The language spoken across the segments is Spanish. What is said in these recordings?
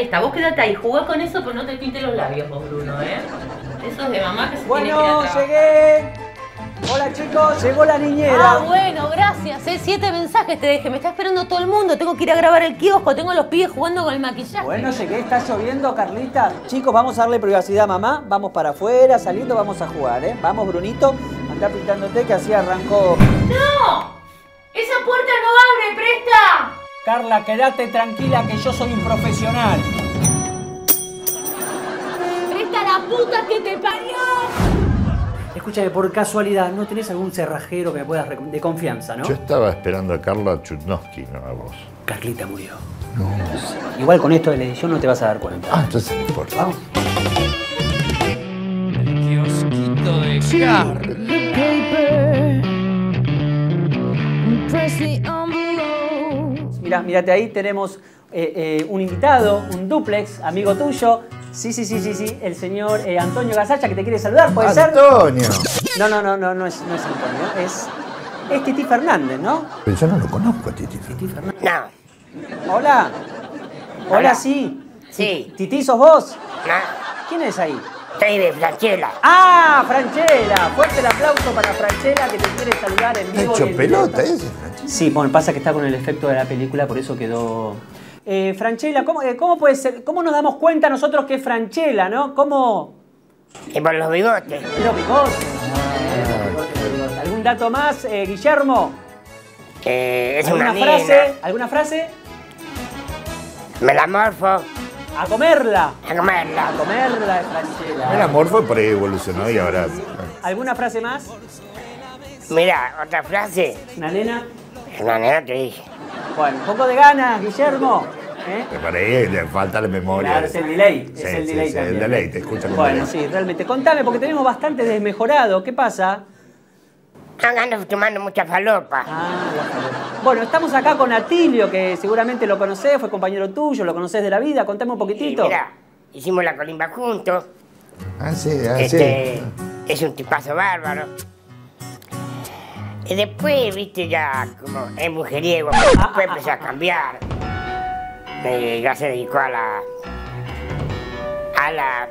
ahí está. Vos quédate ahí, jugá con eso, pero no te pintes los labios vos, Bruno, ¿eh? Eso es de mamá que se tiene que Bueno, trabajar. llegué. Hola chicos, llegó la niñera. Ah, bueno, gracias. ¿eh? Siete mensajes te dejé. Me está esperando todo el mundo. Tengo que ir a grabar el kiosco. Tengo a los pibes jugando con el maquillaje. Bueno, llegué, está lloviendo, Carlita. Chicos, vamos a darle privacidad a mamá. Vamos para afuera, saliendo, vamos a jugar, ¿eh? Vamos, Brunito, anda pintándote que así arrancó. ¡No! ¡Esa puerta no abre, presta! Carla, quédate tranquila que yo soy un profesional. ¡Presta la puta que te parió! Escúchame, por casualidad, ¿no tenés algún cerrajero que me puedas de confianza, no? Yo estaba esperando a Carla Chutnowski, no a vos. Carlita murió. No. Igual con esto de la edición no te vas a dar cuenta. Ah, entonces no importa. Vamos. Kiosquito de Carl. Mira, mírate ahí, tenemos eh, eh, un invitado, un duplex, amigo tuyo. Sí, sí, sí, sí, sí, el señor eh, Antonio Gasacha que te quiere saludar, ¿puede ser? Antonio. No, no, no, no, no es, no es Antonio, es, es Titi Fernández, ¿no? Pero yo no lo conozco a Titi. Titi Fernández. No, Hola. Hola, Hola. sí. sí, Titi, ¿sos vos? no, ¿Quién es ahí? Soy de Franchella. ¡Ah, Franchella! Fuerte el aplauso para Franchella que te quiere saludar en Está vivo. y hecho pelota ese, Franchi. Sí, bueno, pasa que está con el efecto de la película, por eso quedó. Eh, Franchella, ¿cómo, eh, ¿cómo puede ser? ¿Cómo nos damos cuenta nosotros que es Franchella, no? ¿Cómo? Y por los bigotes. Los bigotes. ¿Algún dato más, eh, Guillermo? Eh, es ¿Alguna una frase? mina. ¿Alguna frase? Me la morfo A comerla. a comerla. A comerla es El Franchella. amor fue por ahí evolucionó y ahora. ¿Alguna frase más? Mira, otra frase. ¿Una nena? Una nena te dije. Bueno, un poco de ganas, Guillermo. ¿Eh? Me parece le falta la memoria. Claro, es el delay. Sí, es el delay sí, también. el delay, te escucha con Bueno, delay. sí, realmente. Contame, porque tenemos bastante desmejorado. ¿Qué pasa? Ando tomando mucha falopa. Ah, la falopa. Bueno, estamos acá con Atilio, que seguramente lo conocés, fue compañero tuyo, lo conocés de la vida. Contame un poquitito. mira, hicimos la colimba juntos. Ah, sí, ah, Este, sí. es un tipazo bárbaro. Y después, viste, ya como es mujeriego, después empezó a cambiar. Eh, ya se dedicó a la. a la.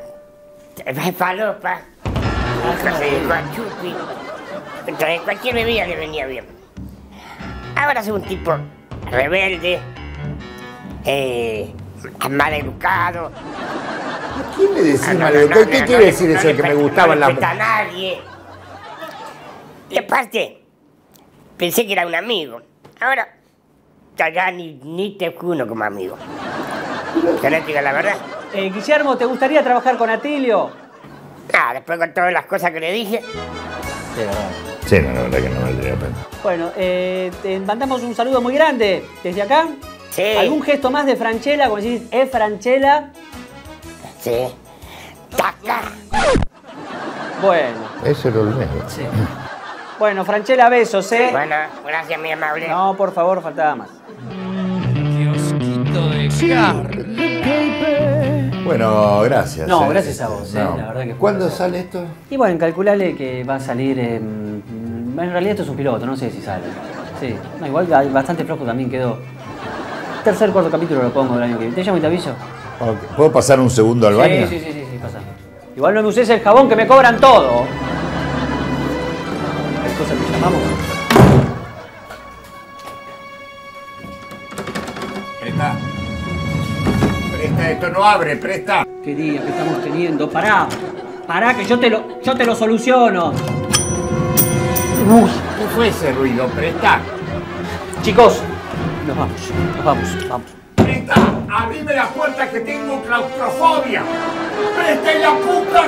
falopa. Nunca se dedicó a chupi. Entonces, cualquier bebida le venía bien. Ahora es un tipo rebelde, eh, mal educado. ¿A quién le decís Ah, no, no, no, ¿Qué no, quiere no, decir no eso de que me las le respeta a nadie. Y aparte, pensé que era un amigo. Ahora, ya, ya ni, ni te uno como amigo. ¿Querés que diga la verdad? Eh, Guillermo, ¿te gustaría trabajar con Atilio? Ah, después con todas las cosas que le dije. Sí, no, la verdad que no valdría la pena. Bueno, eh, te mandamos un saludo muy grande desde acá. Sí. ¿Algún gesto más de Franchella? Como decís, es Franchella. Sí. ¡Taca! Bueno, Eso lo olvidé. bueno, Franchella, besos, ¿eh? Bueno, gracias, mi amable. No, por favor, faltaba más. Kiosquito de. Bueno, gracias. No, eh. gracias a vos, eh, la verdad que fue ¿Cuándo sale esto? Y bueno, calculale que va a salir. eh, en realidad esto es un piloto, no sé si sale. Sí, no, igual bastante flojo también quedó. Tercer, cuarto capítulo lo pongo del año que viene. ¿Te llamo y te aviso? ¿Puedo pasar un segundo al baño? Sí, sí, sí, sí, sí, pasa. Igual no me uses el jabón que me cobran todo. ¿Qué cosa te llamamos? Presta, esto no abre, presta. Qué día que estamos teniendo. Pará. Pará que yo te lo, yo te lo soluciono. Uy, ¿Qué fue ese ruido? Presta. chicos, nos vamos, nos vamos, vamos. Presta, abrime la puerta que tengo claustrofobia. Presta y la puta